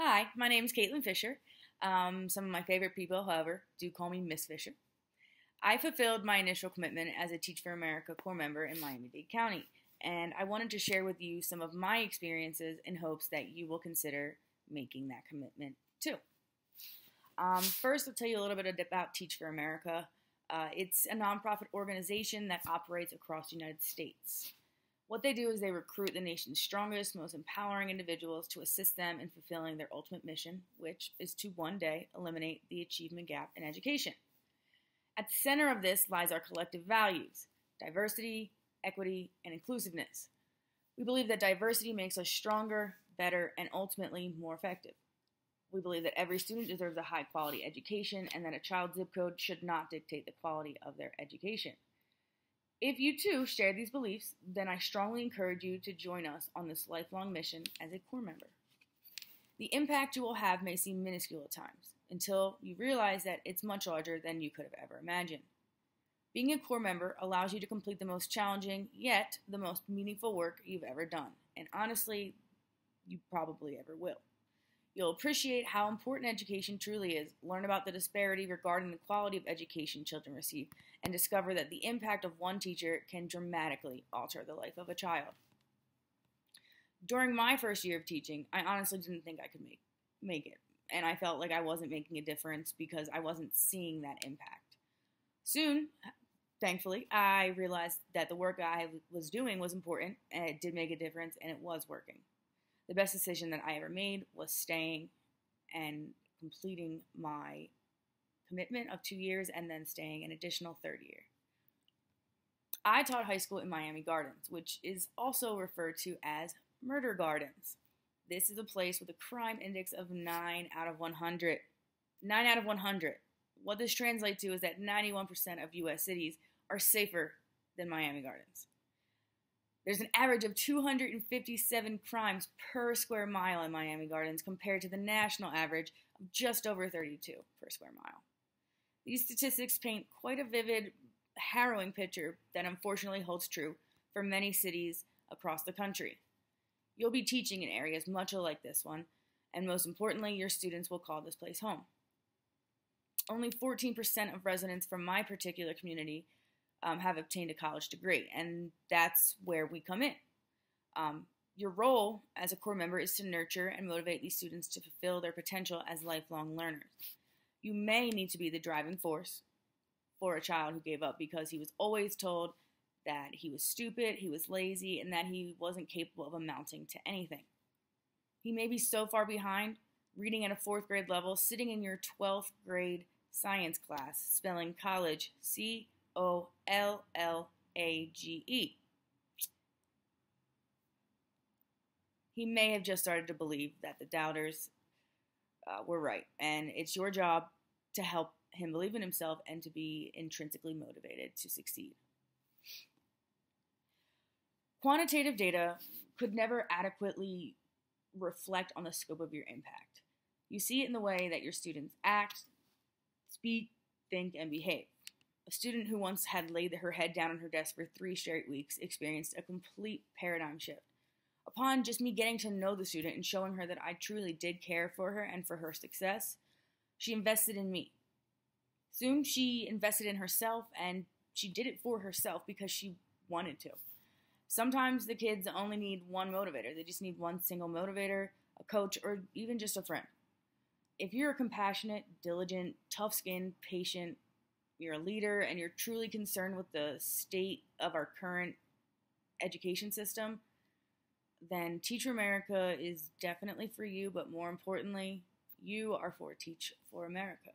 Hi, my name is Kaitlyn Fisher. Um, some of my favorite people, however, do call me Miss Fisher. I fulfilled my initial commitment as a Teach for America Corps member in Miami Dade County, and I wanted to share with you some of my experiences in hopes that you will consider making that commitment too. Um, first, I'll tell you a little bit about Teach for America. Uh, it's a nonprofit organization that operates across the United States. What they do is they recruit the nation's strongest, most empowering individuals to assist them in fulfilling their ultimate mission, which is to one day eliminate the achievement gap in education. At the center of this lies our collective values diversity, equity, and inclusiveness. We believe that diversity makes us stronger, better, and ultimately more effective. We believe that every student deserves a high quality education and that a child's zip code should not dictate the quality of their education. If you too share these beliefs, then I strongly encourage you to join us on this lifelong mission as a corps member. The impact you will have may seem minuscule at times, until you realize that it's much larger than you could have ever imagined. Being a corps member allows you to complete the most challenging, yet the most meaningful work you've ever done, and honestly, you probably ever will. You'll appreciate how important education truly is, learn about the disparity regarding the quality of education children receive, and discover that the impact of one teacher can dramatically alter the life of a child. During my first year of teaching, I honestly didn't think I could make, make it, and I felt like I wasn't making a difference because I wasn't seeing that impact. Soon, thankfully, I realized that the work I was doing was important, and it did make a difference, and it was working the best decision that I ever made was staying and completing my commitment of two years and then staying an additional third year. I taught high school in Miami Gardens, which is also referred to as Murder Gardens. This is a place with a crime index of 9 out of 100. 9 out of 100. What this translates to is that 91% of US cities are safer than Miami Gardens. There's an average of 257 crimes per square mile in Miami Gardens compared to the national average of just over 32 per square mile. These statistics paint quite a vivid, harrowing picture that unfortunately holds true for many cities across the country. You'll be teaching in areas much like this one, and most importantly, your students will call this place home. Only 14% of residents from my particular community um, have obtained a college degree, and that's where we come in. Um, your role as a corps member is to nurture and motivate these students to fulfill their potential as lifelong learners. You may need to be the driving force for a child who gave up because he was always told that he was stupid, he was lazy, and that he wasn't capable of amounting to anything. He may be so far behind, reading at a fourth grade level, sitting in your 12th grade science class, spelling college C O L L A G E. He may have just started to believe that the doubters uh, were right, and it's your job to help him believe in himself and to be intrinsically motivated to succeed. Quantitative data could never adequately reflect on the scope of your impact. You see it in the way that your students act, speak, think, and behave. A student who once had laid her head down on her desk for three straight weeks experienced a complete paradigm shift. Upon just me getting to know the student and showing her that I truly did care for her and for her success, she invested in me. Soon she invested in herself and she did it for herself because she wanted to. Sometimes the kids only need one motivator, they just need one single motivator, a coach, or even just a friend. If you're a compassionate, diligent, tough skinned, patient, you're a leader and you're truly concerned with the state of our current education system, then Teach for America is definitely for you, but more importantly, you are for Teach for America.